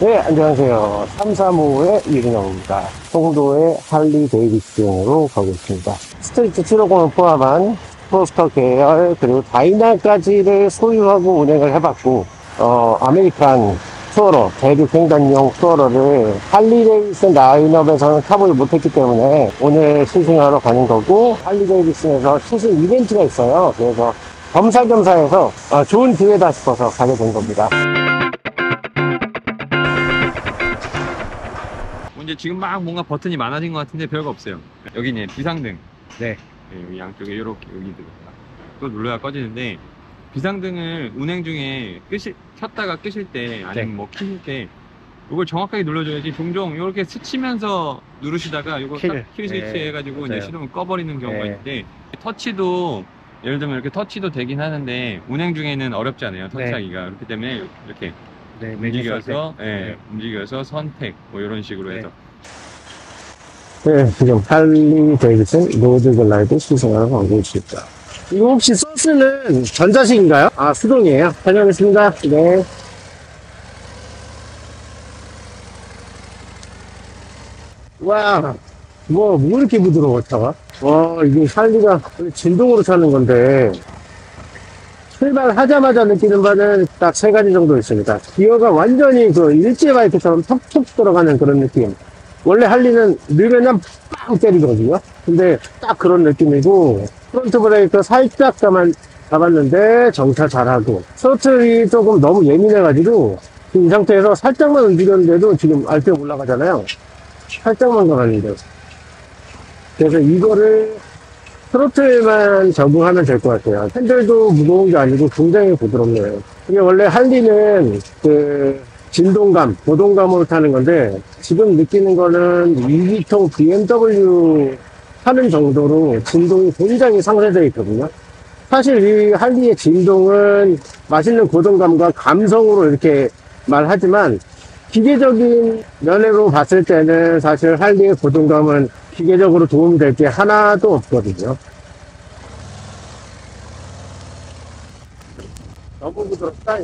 네, 안녕하세요. 335의 이근영입니다. 송도의 할리 데이비슨으로 가고 있습니다. 스트리트 750을 포함한 스포스터 계열, 그리고 다이나까지를 소유하고 운행을 해봤고, 어, American tourer, 대륙 횡단용 tourer를 할리 데이비슨 라인업에서는 타보지 못했기 때문에 오늘 시승하러 가는 거고, 할리 데이비슨에서 시승 이벤트가 있어요. 그래서 겸사겸사해서 어, 좋은 기회다 싶어서 가게 된 겁니다. 이제 지금 막 뭔가 버튼이 많아진 것 같은데 별거 없어요. 여기 이제 비상등. 네. 네, 여기 양쪽에 이렇게 여기 들어가. 또 눌러야 꺼지는데 비상등을 운행 중에 끄실 켰다가 끄실 때 아니면 네. 뭐 켜실 때 이걸 정확하게 눌러줘야지 종종 이렇게 스치면서 누르시다가 이거 킬. 딱킬 스위치 네, 해가지고 맞아요. 이제 시동을 꺼버리는 경우가 네. 있는데 터치도 예를 들면 이렇게 터치도 되긴 하는데 운행 중에는 어렵지 않아요 터치하기가 그렇기 때문에 이렇게 네, 움직여서 예, 네. 움직여서 선택 뭐 이런 식으로 네. 해서 네, 지금 할리 데이비슨 로드 글라이드 시승하러 가고 있습니다. 이거 혹시 서스는 전자식인가요? 아, 수동이에요. 다녀오겠습니다. 네. 와, 뭐, 뭐 이렇게 부드러워, 차가? 와, 이게 할리가 진동으로 타는 건데, 출발하자마자 느끼는 바는 딱 세 가지 정도 있습니다. 기어가 완전히 그 일제 바이크처럼 톡톡 들어가는 그런 느낌. 원래 할리는 넣으면 빵 때리거든요. 근데 딱 그런 느낌이고 front 브레이크 살짝 가만 잡았는데 정차 잘하고 스로틀이 조금 너무 예민해가지고 지금 이 상태에서 살짝만 움직였는데도 지금 RPM 올라가잖아요. 살짝만 가봤는데 그래서 이거를 트로틀만 적응하면 될 것 같아요. 핸들도 무거운 게 아니고 굉장히 부드럽네요. 이게 원래 할리는 그 진동감, 보동감으로 타는 건데 지금 느끼는 거는 2기통 BMW 타는 정도로 진동이 굉장히 상쇄되어 있거든요. 사실 이 할리의 진동은 맛있는 고동감과 감성으로 이렇게 말하지만 기계적인 면으로 봤을 때는 사실 할리의 고동감은 기계적으로 도움이 될 게 하나도 없거든요. 너무 부드럽다.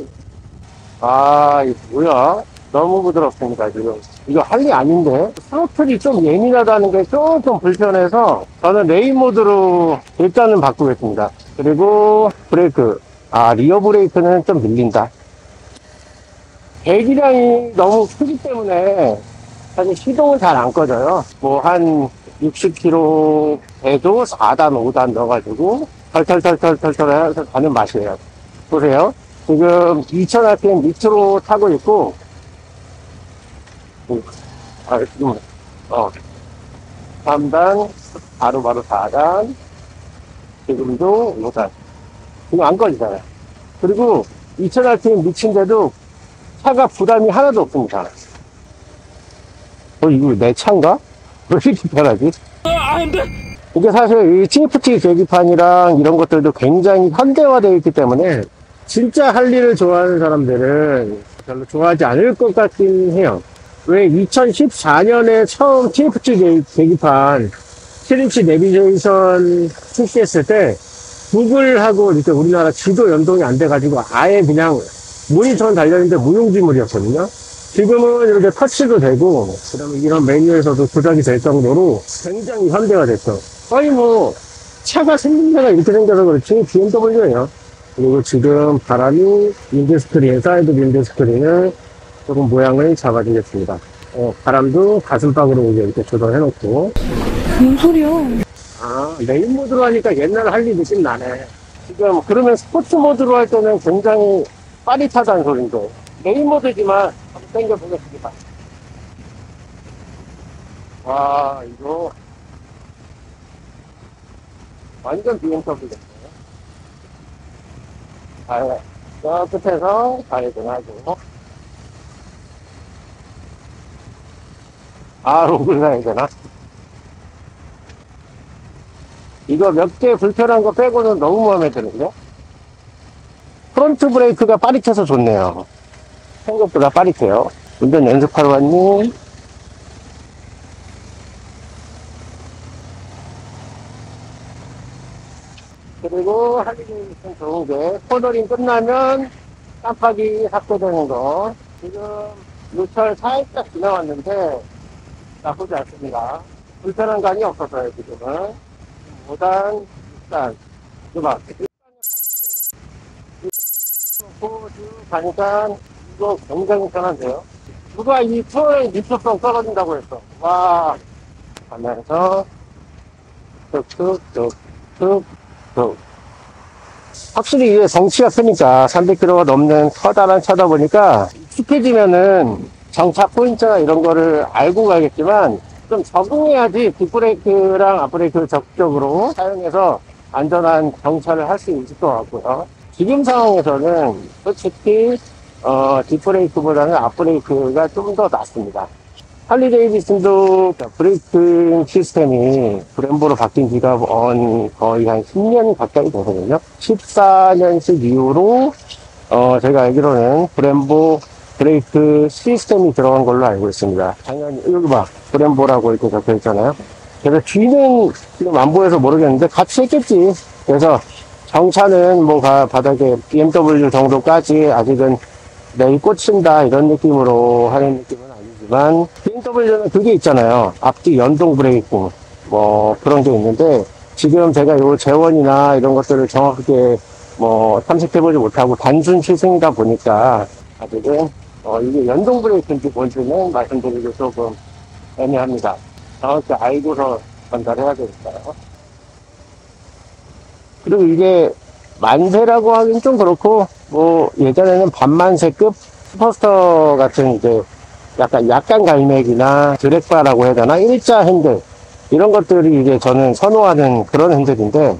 아, 이거 뭐야? 너무 부드럽습니다, 지금. 이거 할리 아닌데? 스로틀이 좀 예민하다는 게 조금 불편해서 저는 rain 모드로 일단은 바꾸겠습니다. 그리고 브레이크. 아, rear 브레이크는 좀 밀린다. 배기량이 너무 크기 때문에 사실 시동은 잘 안 꺼져요. 뭐 한 60km 에도 4단, 5단 넣어가지고 털털털털털털 해서 가는 맛이에요. 보세요. 지금 2000rpm 밑으로 타고 있고, 음, 아, 지금, 어, 3단, 바로 바로 4단, 지금도 5단. 이거 안 걸리잖아요. 그리고 2000rpm 미친데도 차가 부담이 하나도 없습니다. 어, 이거 내 차인가? 왜 이렇게 편하지? 이게 사실 이 TFT 계기판이랑 이런 것들도 굉장히 현대화되어 있기 때문에 진짜 할리를 좋아하는 사람들은 별로 좋아하지 않을 것 같긴 해요. 왜 2014년에 처음 TFT 계- 계기판 7인치 내비게이션 출시했을 때 구글하고 이렇게 우리나라 지도 연동이 안 돼가지고 아예 그냥 모니터는 달려있는데 무용지물이었거든요. 지금은 이렇게 터치도 되고, 그 다음에 이런 메뉴에서도 조작이 될 정도로 굉장히 현대화됐어. 거의 뭐, 차가 생긴 데가 이렇게 생겨서 그렇지, BMW예요. 그리고 지금 바람이 windscreen, 사이드 windscreen을 조금 모양을 잡아주겠습니다. 어, 바람도 가슴팍으로 오게 이렇게 조절해놓고. 뭔 소리야? 아, rain 모드로 하니까 옛날 할리 느낌 나네. 지금, 그러면 스포츠 모드로 할 때는 굉장히 빠릿하다는 소린데. rain 모드지만 한번 당겨보겠습니다. 와, 이거. 완전 BMW겠네. 잘, 저 끝에서 좌회전하고. 아, 로그를 해야 되나? 이거 몇 개 불편한 거 빼고는 너무 마음에 드는데? front 브레이크가 빠릿해서 좋네요. 생각보다 빠릿해요. 운전 연습하러 왔니? 그리고 할리데이비슨 좋은 게 코너링 끝나면 깜빡이 삭제되는 거. 지금 유턴 살짝 지나왔는데 나쁘지 않습니다. 불편한 감이 없었어요, 지금은. 5단, 6단. 이거 봐. 1단에 80km. 1단에 80km 놓고 쭉 가니까 이거 굉장히 편한데요. 누가 이 투어의 밀접성 떨어진다고 했어. 와. 가면서 툭툭툭 툭툭 확실히 이게 덩치가 크니까 300km가 넘는 커다란 차다 보니까 익숙해지면은 정차 포인트나 이런 거를 알고 가겠지만 좀 적응해야지 뒷브레이크랑 앞브레이크를 적극적으로 사용해서 안전한 정차를 할 수 있을 것 같고요. 지금 상황에서는 솔직히 어, 뒷브레이크보다는 앞브레이크가 좀 더 낫습니다. 할리 데이비슨도 브레이크 시스템이 브렘보로 바뀐 지가 언 거의 한 10년 가까이 되거든요. 14년식 이후로 어 제가 알기로는 브렘보 브레이크 시스템이 들어간 걸로 알고 있습니다. 당연히 여기 봐 브em보라고 이렇게 적혀 있잖아요. 그래서 뒤는 지금 안 보여서 모르겠는데 같이 했겠지. 그래서 정차는 뭐 가- 바닥에 BMW 정도까지 아직은 내일 꽂힌다 이런 느낌으로 하는 느낌은 아니지만 BMW는 그게 있잖아요. 앞뒤 연동 브레이크. 뭐 그런 게 있는데 지금 제가 요 재원이나 이런 것들을 정확하게 뭐 탐색해보지 못하고 단순 시승이다 보니까 아직은 어, 이게 연동 브레이크인지 뭔지는 말씀드리기 조금 애매합니다. 정확히 알고서 전달해야 되니까요. 그리고 이게 만세라고 하긴 좀 그렇고 뭐 예전에는 반만세급 슈퍼스터 같은 이제 약간 약간 갈맥이나 드랙바라고 해야 되나 일자 핸들 이런 것들이 이제 저는 선호하는 그런 핸들인데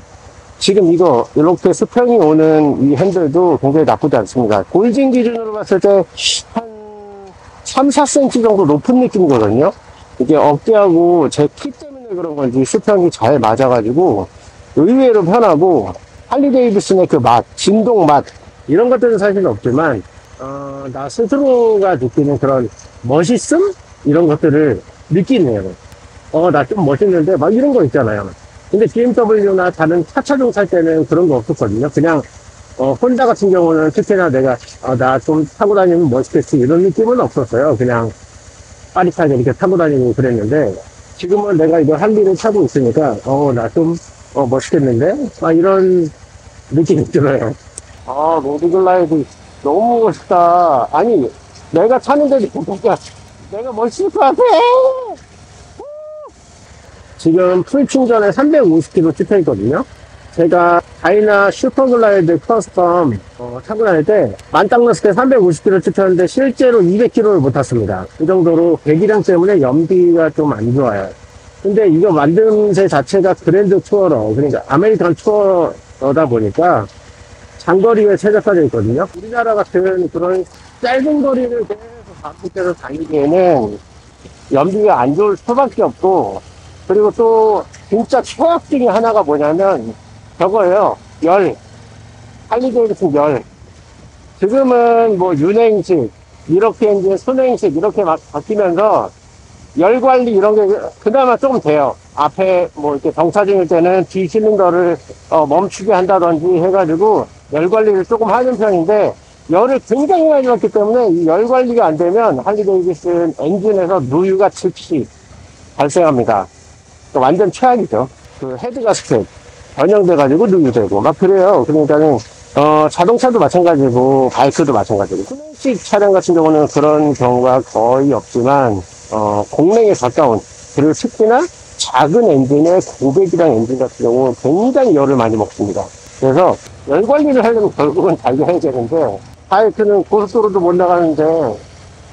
지금 이거 이렇게 수평이 오는 이 핸들도 굉장히 나쁘지 않습니다. 골진 기준으로 봤을 때 한 3, 4cm 정도 높은 느낌이거든요. 이게 어깨하고 제 키 때문에 그런 건지 수평이 잘 맞아가지고 의외로 편하고 할리 데이비슨의 그 맛, 진동 맛 이런 것들은 사실 없지만 어, 나 스스로가 느끼는 그런 멋있음 이런 것들을 느끼네요. 어, 나 좀 멋있는데 막 이런 거 있잖아요. 근데 BMW나 다른 차차종 살 때는 그런 거 없었거든요. 그냥 어, 혼다 같은 경우는 특히나 내가 어, 나좀 타고 다니면 멋있겠지 이런 느낌은 없었어요. 그냥 빠릿하게 이렇게 타고 다니고 그랬는데 지금은 내가 이거 할리를 타고 있으니까 어, 나좀 어, 멋있겠는데? 막 이런 느낌이 들어요. 아, 로드글라이드 너무 멋있다. 아니, 내가 타는데도 뭔가 내가 멋있을 것 같아. 지금 full 충전에 350km 찍혀 있거든요. 제가 다이나 슈퍼글라이드 커스텀 어, 타고 다닐 때 만땅 넣었을 때 350km 찍혔는데 실제로 200km를 못 탔습니다. 그 정도로 배기량 때문에 연비가 좀 안 좋아요. 근데 이거 만듦새 자체가 grand tourer 그러니까 American tourer다 보니까 장거리에 최적화되어 있거든요. 우리나라 같은 그런 짧은 거리를 계속 반복해서 다니기에는 연비가 안 좋을 수밖에 없고 그리고 또 진짜 최악 중에 하나가 뭐냐면 저거예요. 열. 할리데이비슨 열. 지금은 뭐 윤행식, 이렇게 이제 순행식 이렇게 막 바뀌면서 열 관리 이런 게 그나마 조금 돼요. 앞에 뭐 이렇게 정차 중일 때는 뒤 실린더를 어, 멈추게 한다든지 해가지고 열 관리를 조금 하는 편인데 열을 굉장히 많이 받기 때문에 이 열 관리가 안 되면 할리데이비슨 엔진에서 누유가 즉시 발생합니다. 또 완전 최악이죠. 그 head gasket 변형돼가지고 누유되고 막 그래요. 그러니까는 어, 자동차도 마찬가지고 바이크도 마찬가지고 수냉식 차량 같은 경우는 그런 경우가 거의 없지만 어, 공랭에 가까운 그리고 특히나 작은 엔진의 고백이랑 엔진 같은 경우는 굉장히 열을 많이 먹습니다. 그래서 열 관리를 하려면 결국은 달려야 되는데 바이크는 고속도로도 못 나가는데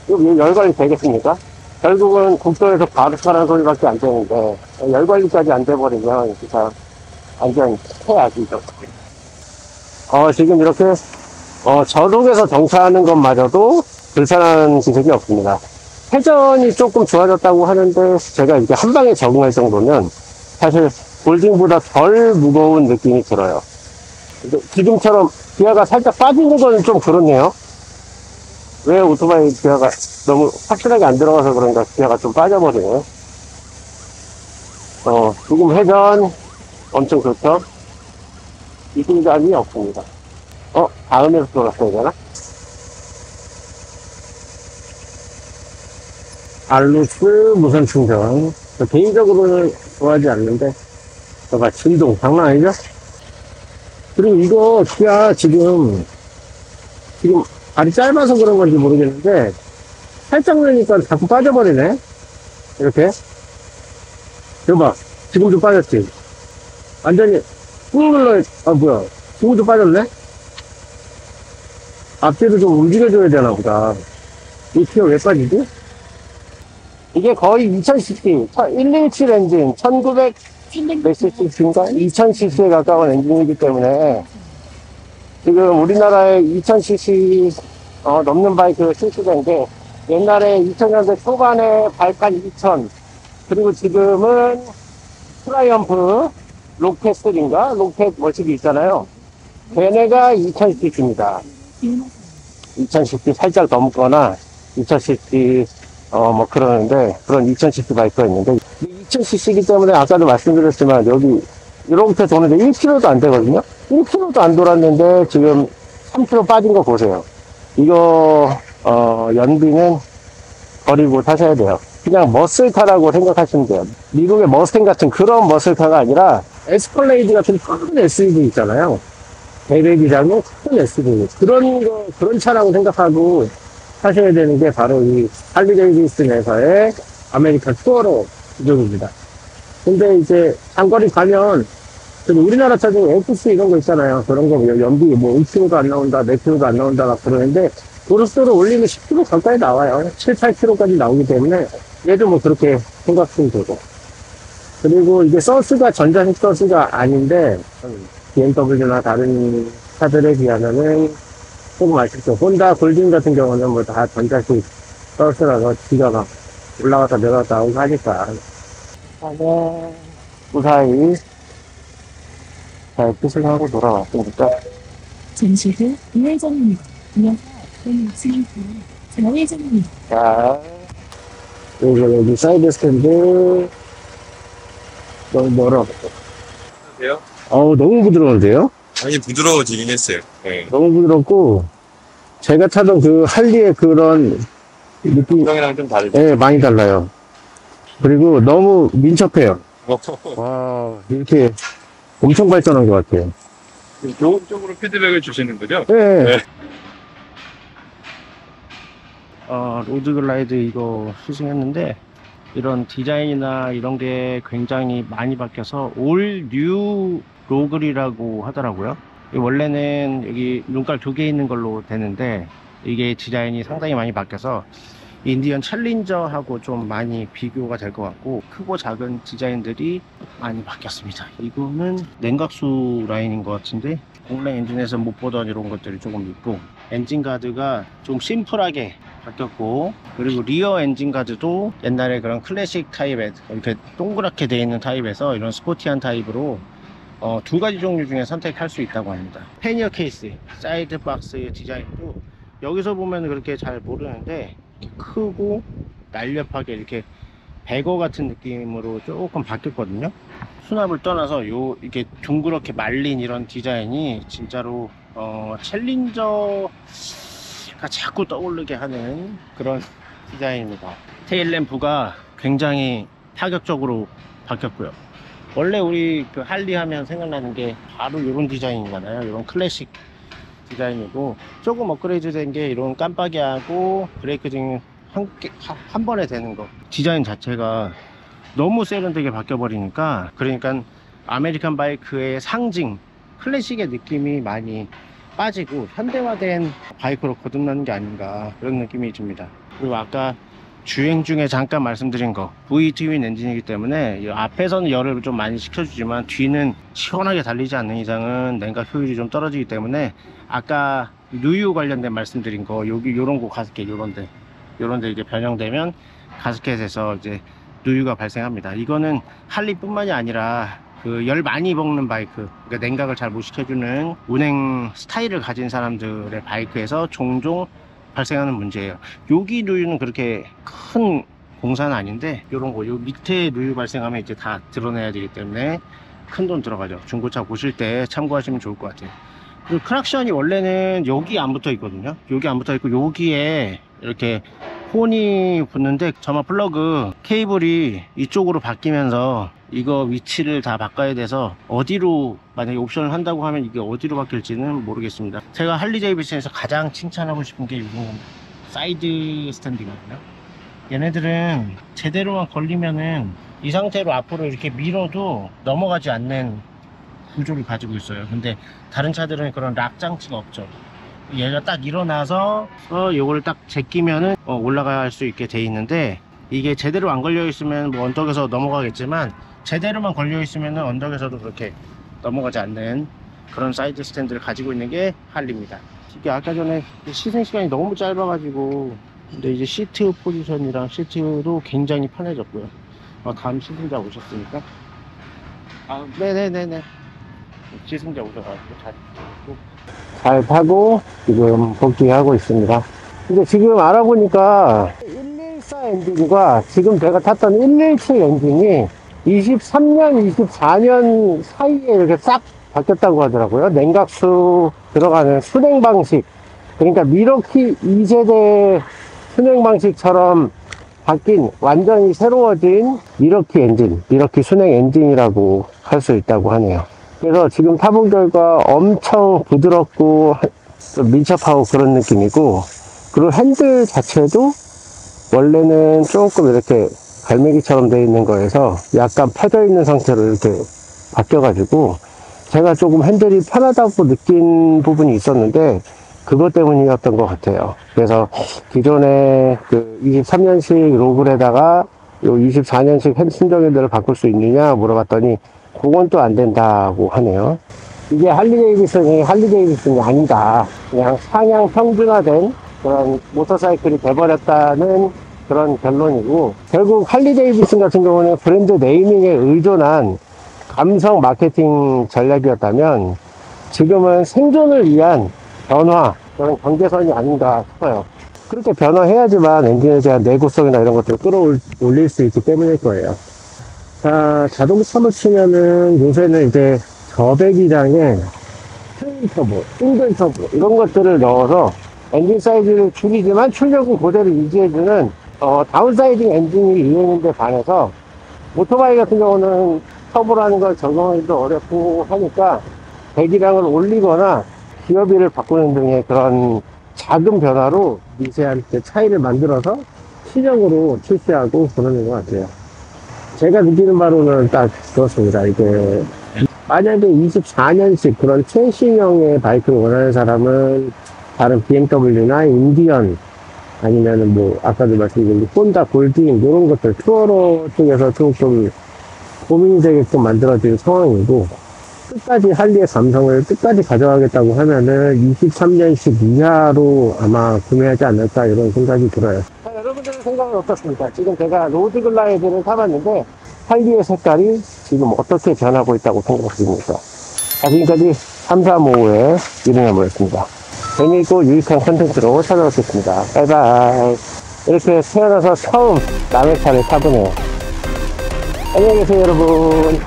열 관리 되겠습니까? 결국은 국도에서 바르카라는 소리밖에 안 되는데 열 관리까지 안 돼버리면 진짜 완전 최악이죠. 어, 지금 이렇게 어, 저속에서 정차하는 것마저도 불편한 기색이 없습니다. 회전이 조금 좋아졌다고 하는데 제가 이게 한 방에 적응할 정도면 사실 볼딩보다 덜 무거운 느낌이 들어요. 지금처럼 기아가 살짝 빠지는 건 좀 그렇네요. 왜 오토바이 기아가 너무 확실하게 안 들어가서 그런가 기아가 좀 빠져버리네. 어, 조금 회전 엄청 좋죠? 이동감이 없습니다. 어? 다음에서 돌았어야 되나? 알루스 무선 충전. 개인적으로는 좋아하지 않는데, 봐봐, 진동 장난 아니죠? 그리고 이거 기아 지금, 지금 발이 짧아서 그런 건지 모르겠는데, 살짝 내니까 자꾸 빠져버리네? 이렇게. 이거 봐, 지금도 빠졌지? 완전히 꾹 눌러, 아, 뭐야. 지금도 빠졌네? 앞뒤로 좀 움직여줘야 되나 보다. 이 티어 왜 빠지지? 이게 거의 2000cc, 117 엔진, 1900 몇 cc인가? 2000cc에 가까운 엔진이기 때문에 지금 우리나라에 2000cc 어, 넘는 바이크가 출시된 게 옛날에 2000년대 초반에 발칸 2000 그리고 지금은 트라이엄프 로켓 3인가? 로켓 머시기 있잖아요. 걔네가 2000cc입니다. 2000cc 살짝 넘거나 2000cc 어뭐 그러는데 그런 2000cc 바이크가 있는데 2000cc이기 때문에 아까도 말씀드렸지만 여기 이렇게 도는데 1km도 안 되거든요 1km도 안 돌았는데 지금 3km 빠진 거 보세요 이거 어 연비는 버리고 타셔야 돼요 그냥 muscle car라고 생각하시면 돼요 미국의 머스탱 같은 그런 머슬카가 아니라 에스컬레이드 같은 큰 SUV 있잖아요 대배기량의 큰 SUV 그런 거 그런 차라고 생각하고 하셔야 되는 게 바로 이 할리 데이비슨 회사의 American tourer 기종입니다. 근데 이제 장거리 가면 좀 우리나라 차 중에 X 이런 거 있잖아요. 그런 거 연비 뭐 5km가 안 나온다, 몇 km가 안 나온다 막 그러는데 고속도로 올리면 10km 가까이 나와요. 7, 8km까지 나오기 때문에 얘도 뭐 그렇게 생각하면 되고. 그리고 이게 서스가 전자식 서스가 아닌데 BMW나 다른 차들에 비하면은 조금 아쉽죠. 혼다 골든 같은 경우는 뭐 다 전자식 서스라서 뒤가 막 올라갔다 내려갔다 하고 하니까. 하나, 무사히 잘 끝을 하고 돌아왔으니까. 잠시 후 우회전입니다. 이어서 승인표 좌회전입니다. 자, 그리고 여기 side stand. 너무 멀어. 어때요? 어우, 너무 부드러운데요? 많이 부드러워지긴 했어요. 네. 너무 부드럽고, 제가 타던 그 할리의 그런 느낌, 형이랑 좀 다르죠? 예, 많이 달라요. 그리고 너무 민첩해요. 와, 이렇게 엄청 발전한 것 같아요. 좋은 쪽으로 피드백을 주시는 거죠? 예. 네. 어, 로드 글라이드 이거 시승했는데 이런 디자인이나 이런 게 굉장히 많이 바뀌어서 all new 로글이라고 하더라고요. 이 원래는 여기 눈깔 두 개 있는 걸로 되는데 이게 디자인이 상당히 많이 바뀌어서 인디언 챌린저하고 좀 많이 비교가 될 것 같고 크고 작은 디자인들이 많이 바뀌었습니다. 이거는 냉각수 라인인 것 같은데 공랭 엔진에서 못 보던 이런 것들이 조금 있고 엔진 가드가 좀 심플하게 바뀌었고 그리고 rear 엔진 가드도 옛날에 그런 클래식 타입에 이렇게 동그랗게 되어 있는 타입에서 이런 스포티한 타입으로 어, 두 가지 종류 중에 선택할 수 있다고 합니다. pannier 케이스, 사이드 박스의 디자인도 여기서 보면 그렇게 잘 모르는데 크고 날렵하게 이렇게 bagger 같은 느낌으로 조금 바뀌었거든요. 수납을 떠나서 요 이렇게 둥그렇게 말린 이런 디자인이 진짜로 어, 챌린저가 자꾸 떠오르게 하는 그런 디자인입니다. tail lamp가 굉장히 파격적으로 바뀌었고요. 원래 우리 그 할리 하면 생각나는 게 바로 이런 디자인이잖아요. 이런 클래식 디자인이고 조금 업그레이드 된 게 이런 깜빡이하고 브레이크 등 한, 개- 한- 한 번에 되는 거. 디자인 자체가 너무 세련되게 바뀌어 버리니까 그러니까 American 바이크의 상징 클래식의 느낌이 많이 빠지고 현대화된 바이크로 거듭나는 게 아닌가 그런 느낌이 듭니다 그리고 아까 주행 중에 잠깐 말씀드린 거 V twin 엔진이기 때문에 이 앞에서는 열을 좀 많이 식혀주지만 뒤는 시원하게 달리지 않는 이상은 냉각 효율이 좀 떨어지기 때문에 아까 누유 관련된 말씀드린 거 여기 요런 거 가스켓 요런데 요런데 이제 변형되면 가스켓에서 이제 누유가 발생합니다. 이거는 할리뿐만이 아니라 그 열 많이 먹는 바이크, 그러니까 냉각을 잘 못 시켜주는 운행 스타일을 가진 사람들의 바이크에서 종종 발생하는 문제예요. 여기 누유는 그렇게 큰 공사는 아닌데 이런 거, 요 밑에 누유 발생하면 이제 다 드러내야 되기 때문에 큰 돈 들어가죠. 중고차 보실 때 참고하시면 좋을 것 같아요. 그리고 크락션이 원래는 여기 안 붙어 있거든요. 여기 안 붙어 있고 여기에 이렇게 폰이 붙는데 점화 플러그 케이블이 이쪽으로 바뀌면서 이거 위치를 다 바꿔야 돼서 어디로 만약에 옵션을 한다고 하면 이게 어디로 바뀔지는 모르겠습니다. 제가 할리 데이비슨에서 가장 칭찬하고 싶은 게 이거 side stand거든요. 얘네들은 제대로만 걸리면은 이 상태로 앞으로 이렇게 밀어도 넘어가지 않는 구조를 가지고 있어요. 근데 다른 차들은 그런 lock 장치가 없죠. 얘가 딱 일어나서 어 요거를 딱 제끼면은 어, 올라갈 수 있게 돼 있는데 이게 제대로 안 걸려 있으면 뭐 언덕에서 넘어가겠지만 제대로만 걸려 있으면은 언덕에서도 그렇게 넘어가지 않는 그런 side stand를 가지고 있는 게 할리입니다. 이게 아까 전에 시승 시간이 너무 짧아 가지고 근데 이제 시트 포지션이랑 시트도 굉장히 편해졌고요. 어, 다음 시승자 오셨으니까? 아, 네네네네. 시승자 오셔가지고 잘 듣고. 잘 타고 지금 복귀하고 있습니다. 근데 지금 알아보니까 114 엔진과 지금 제가 탔던 117 엔진이 23년, 24년 사이에 이렇게 싹 바뀌었다고 하더라고요. 냉각수 들어가는 순행 방식. 그러니까 밀워키 2세대 수냉 방식처럼 바뀐 완전히 새로워진 밀워키 엔진, 밀워키 수냉 엔진이라고 할 수 있다고 하네요. 그래서 지금 타본 결과 엄청 부드럽고 좀 민첩하고 그런 느낌이고 그리고 핸들 자체도 원래는 조금 이렇게 갈매기처럼 되어 있는 거에서 약간 펴져 있는 상태로 이렇게 바뀌어가지고 제가 조금 핸들이 편하다고 느낀 부분이 있었는데 그것 때문이었던 것 같아요. 그래서 기존에 그 23년식 로글에다가 요 24년식 핸 순정 핸들을 바꿀 수 있느냐 물어봤더니 그건 또 안 된다고 하네요. 이게 할리 데이비슨이 할리 데이비슨이 아니다. 그냥 상향 평준화된 그런 모터사이클이 돼버렸다는 그런 결론이고, 결국 할리 데이비슨 같은 경우는 브랜드 naming에 의존한 감성 마케팅 전략이었다면, 지금은 생존을 위한 변화, 그런 경계선이 아닌가 싶어요. 그렇게 변화해야지만 엔진에 대한 내구성이나 이런 것들을 끌어올릴 수 있기 때문일 거예요. 자, 자동차로 치면은 요새는 이제 저배기량에 twin 터보, 싱글 터보 이런 것들을 넣어서 엔진 사이즈를 줄이지만 출력은 그대로 유지해주는 어, 다운사이징 엔진이 유행인데 반해서 오토바이 같은 경우는 터보라는 걸 적용하기도 어렵고 하니까 배기량을 올리거나 기어비를 바꾸는 등의 그런 작은 변화로 미세한 그 차이를 만들어서 시정으로 출시하고 그러는 것 같아요. 제가 느끼는 바로는 딱 그렇습니다. 이게 만약에 24년식 그런 최신형의 바이크를 원하는 사람은 다른 BMW나 인디언 아니면은 뭐 아까도 말씀드린 혼다 골드윙 이런 것들 tourer 쪽에서 조금 고민이 되게끔 만들어진 상황이고 끝까지 할리의 감성을 끝까지 가져가겠다고 하면은 23년식 이하로 아마 구매하지 않을까 이런 생각이 들어요. 자, 여러분들의 생각은 어떻습니까? 지금 제가 로드 글라이드를 타봤는데 할리의 색깔이 지금 어떻게 변하고 있다고 생각하십니까? 자, 지금까지 335의 이름나무였습니다. 재미있고 유익한 컨텐츠로 찾아뵙겠습니다. 바이바이. 이렇게 태어나서 처음 남의 차를 타보네요. 안녕히 계세요, 여러분.